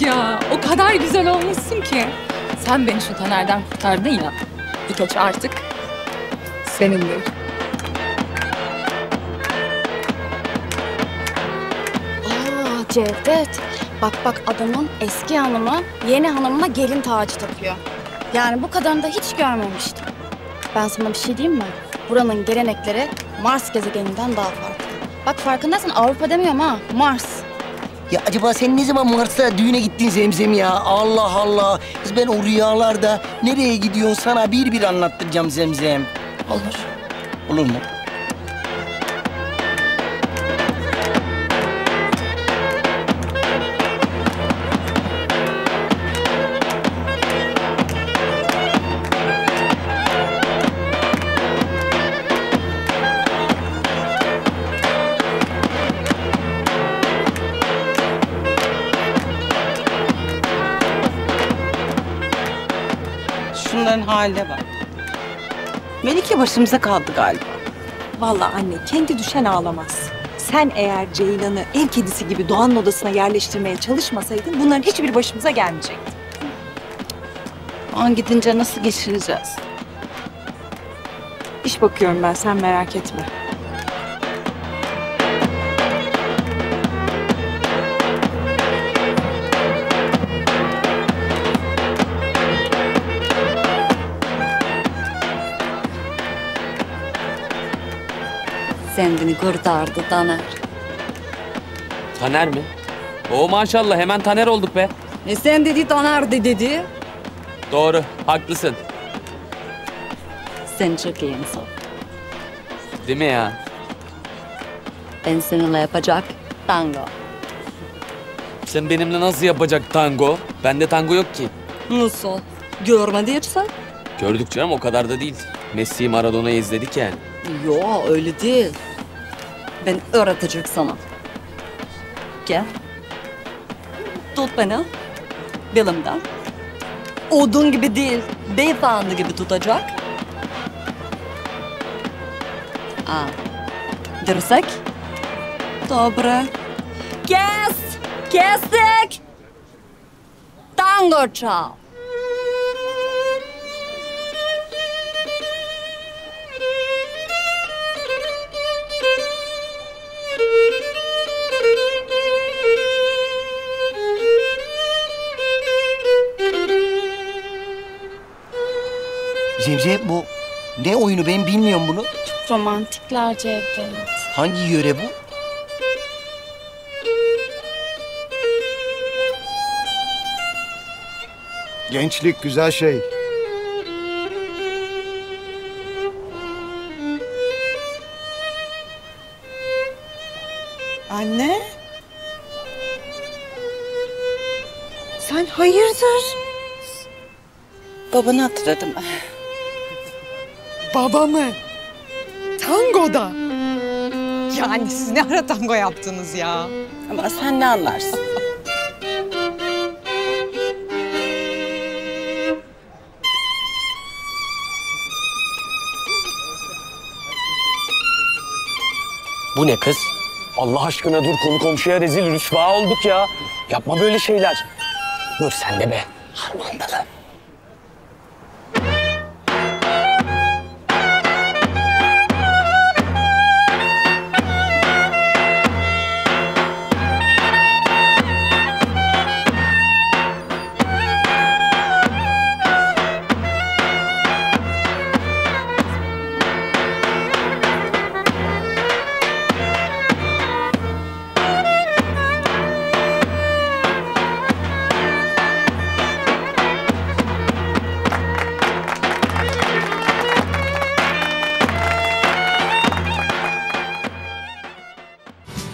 Ya o kadar güzel olmuşsun ki. Sen beni şu Taner'den kurtardın ya. Köçü artık senindir. Aa Cevdet. Bak bak adamın eski hanımı yeni hanımına gelin tacı takıyor. Yani bu kadarını da hiç görmemiştim. Ben sana bir şey diyeyim mi? Buranın gelenekleri Mars gezegeninden daha farklı. Bak farkındaysan Avrupa demiyorum ha, Mars. Ya acaba sen ne zaman Mars'a düğüne gittin Zemzem ya? Allah Allah. Kız ben o rüyalarda nereye gidiyorsun sana bir bir anlattıracağım Zemzem. Olur. Olur mu? Şunların haline bak. Melike başımıza kaldı galiba. Vallahi anne kendi düşen ağlamaz. Sen eğer Ceylan'ı ev kedisi gibi Doğan'ın odasına yerleştirmeye çalışmasaydın bunların hiçbir başımıza gelmeyecekti. An gidince nasıl geçireceğiz? İş bakıyorum ben sen merak etme. Kendini kurtardı Taner. Taner mi? O maşallah hemen Taner olduk be. E sen dedi Taner de dedi. Doğru, haklısın. Sen çok iyi insan. Değil mi ya? Ben seninle yapacak tango. Sen benimle nasıl yapacak tango? Bende tango yok ki. Nasıl? Görmedi hiç sen? Gördük canım o kadar da değil. Messi Maradona'yı izledik yani. Yo öyle değil. Ben öğretecek sana. Gel. Tut beni. Belimden. Odun gibi değil. Beyefendi gibi tutacak. Aa. Dirsek. Dobre. Kes. Kestik. Tango çal. Zemzem bu ne oyunu ben bilmiyorum bunu. Romantikler Cevdet. Hangi yöre bu? Gençlik güzel şey. Anne? Sen hayırdır? Babanı hatırladım. Babamı. Tangoda. Yani siz ne ara tango yaptınız ya? Ama sen ne anlarsın? Bu ne kız? Allah aşkına dur konu komşuya rezil rüsva olduk ya. Yapma böyle şeyler. Dur sen de be. Harmandalı.